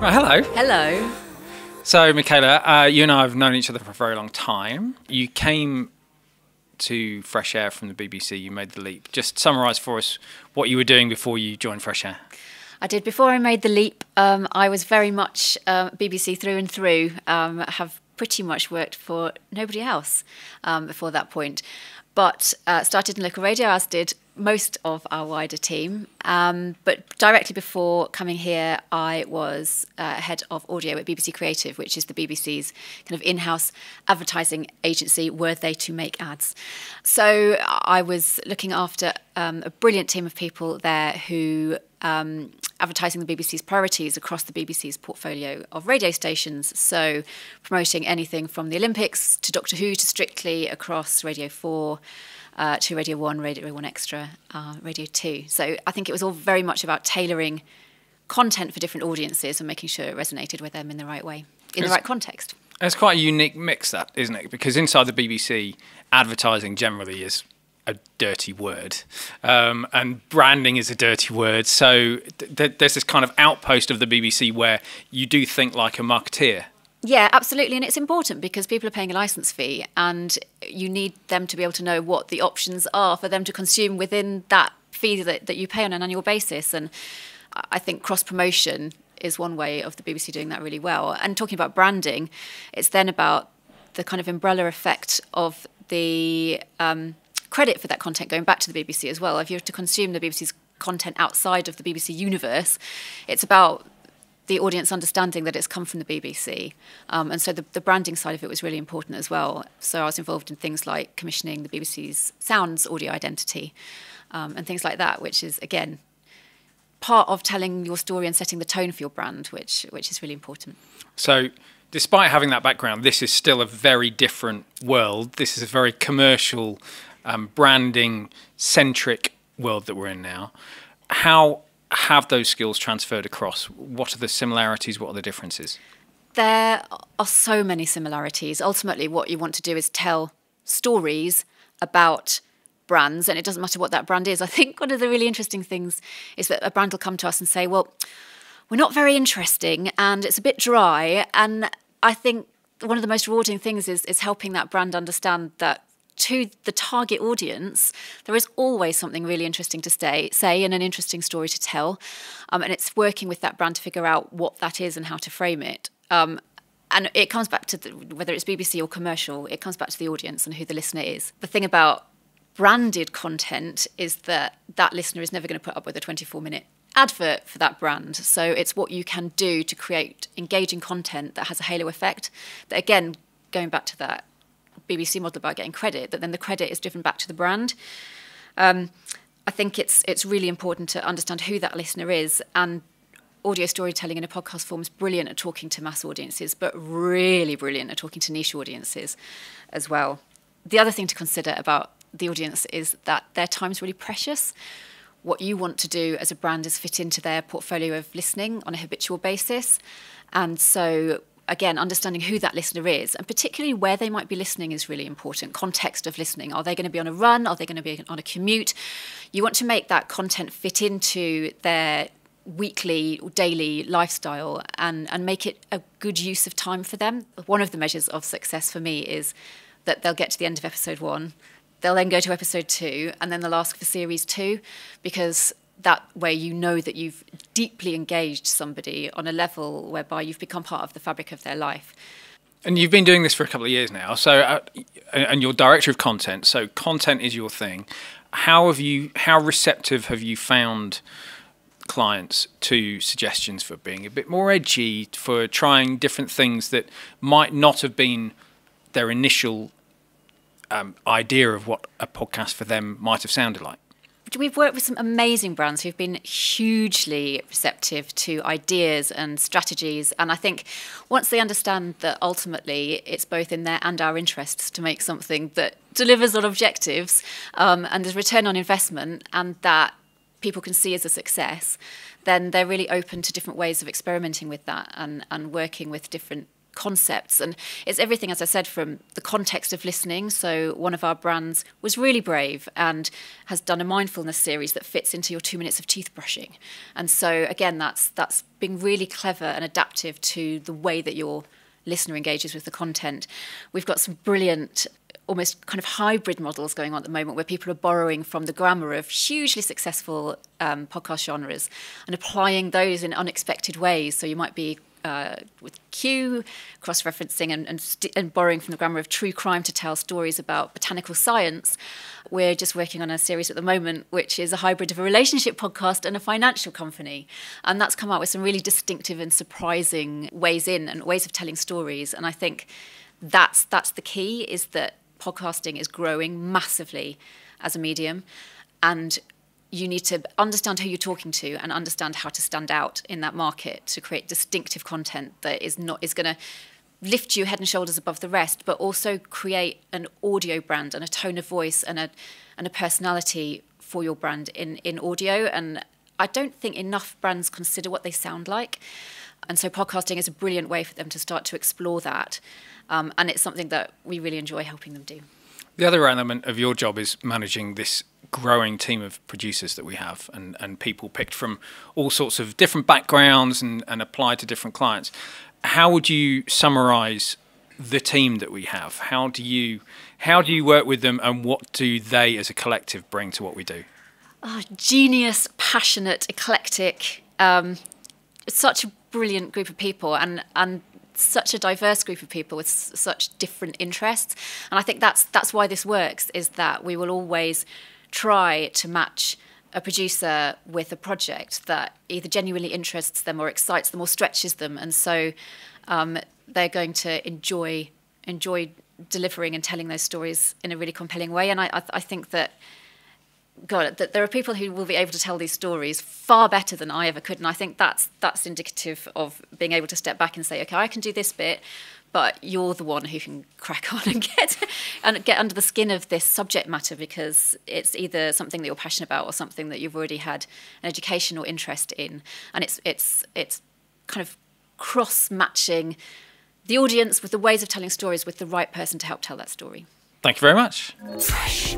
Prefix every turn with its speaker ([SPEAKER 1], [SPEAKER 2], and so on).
[SPEAKER 1] Right, hello.
[SPEAKER 2] Hello.
[SPEAKER 1] So, Michaela, uh, you and I have known each other for a very long time. You came to Fresh Air from the BBC. You made the leap. Just summarise for us what you were doing before you joined Fresh Air.
[SPEAKER 2] I did before I made the leap. Um, I was very much uh, BBC through and through. Um, have pretty much worked for nobody else um, before that point, but uh, started in local radio as did most of our wider team. Um, but directly before coming here, I was uh, head of audio at BBC Creative, which is the BBC's kind of in house advertising agency, were they to make ads. So I was looking after um, a brilliant team of people there who. Um, advertising the BBC's priorities across the BBC's portfolio of radio stations. So, promoting anything from the Olympics to Doctor Who to Strictly across Radio 4, uh, to Radio 1, Radio 1Xtra, uh, Radio 2. So I think it was all very much about tailoring content for different audiences and making sure it resonated with them in the right way, in it's, the right context.
[SPEAKER 1] It's quite a unique mix, that, isn't it? Because inside the BBC, advertising generally is a dirty word, um, and branding is a dirty word. So th- there's this kind of outpost of the BBC where you do think like a marketeer
[SPEAKER 2] yeah, absolutely. And it's important because people are paying a license fee and you need them to be able to know what the options are for them to consume within that fee that, that you pay on an annual basis. And I think cross promotion is one way of the BBC doing that really well. And talking about branding, it's then about the kind of umbrella effect of the um, credit for that content going back to the BBC as well. If you're to consume the BBC's content outside of the BBC universe, it's about the audience understanding that it's come from the BBC. Um, and so the, the, branding side of it was really important as well. So I was involved in things like commissioning the BBC's Sounds audio identity um, and things like that, which is, again, part of telling your story and setting the tone for your brand, which, which is really important.
[SPEAKER 1] So, despite having that background, this is still a very different world. This is a very commercial, um, branding centric world that we're in now. How have those skills transferred across? What are the similarities? What are the differences?
[SPEAKER 2] There are so many similarities. Ultimately, what you want to do is tell stories about brands, and it doesn't matter what that brand is. I think one of the really interesting things is that a brand will come to us and say, Well, we're not very interesting and it's a bit dry. And I think one of the most rewarding things is, is helping that brand understand that to the target audience, there is always something really interesting to stay, say and an interesting story to tell. Um, and it's working with that brand to figure out what that is and how to frame it. Um, and it comes back to the, whether it's BBC or commercial, it comes back to the audience and who the listener is. The thing about branded content is that that listener is never going to put up with a 24 minute advert for that brand. So it's what you can do to create engaging content that has a halo effect. That again, going back to that BBC model about getting credit, that then the credit is driven back to the brand. Um, I think it's it's really important to understand who that listener is and audio storytelling in a podcast form is brilliant at talking to mass audiences, but really brilliant at talking to niche audiences as well. The other thing to consider about the audience is that their time is really precious. What you want to do as a brand is fit into their portfolio of listening on a habitual basis. And so again, understanding who that listener is and particularly where they might be listening is really important. Context of listening. Are they going to be on a run? Are they going to be on a commute? You want to make that content fit into their weekly or daily lifestyle and, and make it a good use of time for them. One of the measures of success for me is that they'll get to the end of episode one, they'll then go to episode two, and then they'll ask for series two because that way you know that you've deeply engaged somebody on a level whereby you've become part of the fabric of their life.
[SPEAKER 1] And you've been doing this for a couple of years now. So, uh, and you're director of content. So, content is your thing. How have you? How receptive have you found clients to suggestions for being a bit more edgy, for trying different things that might not have been their initial um, idea of what a podcast for them might have sounded like?
[SPEAKER 2] We've worked with some amazing brands who've been hugely receptive to ideas and strategies. And I think once they understand that ultimately it's both in their and our interests to make something that delivers on objectives um, and there's return on investment and that people can see as a success, then they're really open to different ways of experimenting with that and, and working with different concepts. And it's everything, as I said, from the context of listening. So one of our brands was really brave and has done a mindfulness series that fits into your two minutes of teeth brushing. And so again, that's that's being really clever and adaptive to the way that your listener engages with the content. We've got some brilliant almost kind of hybrid models going on at the moment where people are borrowing from the grammar of hugely successful um, podcast genres and applying those in unexpected ways. So you might be uh, with Q, cross referencing and, and, and, borrowing from the grammar of true crime to tell stories about botanical science. We're just working on a series at the moment, which is a hybrid of a relationship podcast and a financial company. And that's come out with some really distinctive and surprising ways in and ways of telling stories. And I think that's, that's the key is that podcasting is growing massively as a medium. And you need to understand who you're talking to and understand how to stand out in that market to create distinctive content that is not is going to lift you head and shoulders above the rest, but also create an audio brand and a tone of voice and a and a personality for your brand in in audio. And I don't think enough brands consider what they sound like. And so podcasting is a brilliant way for them to start to explore that. Um, and it's something that we really enjoy helping them do.
[SPEAKER 1] The other element of your job is managing this growing team of producers that we have and, and people picked from all sorts of different backgrounds and, and applied to different clients. How would you summarize the team that we have? How do you how do you work with them and what do they as a collective bring to what we do?
[SPEAKER 2] Oh, genius, passionate, eclectic. Um, such a brilliant group of people and and such a diverse group of people with such different interests. And I think that's that's why this works is that we will always try to match a producer with a project that either genuinely interests them or excites them or stretches them, and so um, they're going to enjoy enjoy delivering and telling those stories in a really compelling way. And I, I, I think that God, that there are people who will be able to tell these stories far better than I ever could, and I think that's that's indicative of being able to step back and say, okay, I can do this bit, but you're the one who can crack on and get and get under the skin of this subject matter because it's either something that you're passionate about or something that you've already had an education or interest in, and it's it's it's kind of cross matching the audience with the ways of telling stories with the right person to help tell that story.
[SPEAKER 1] Thank you very much. Fresh.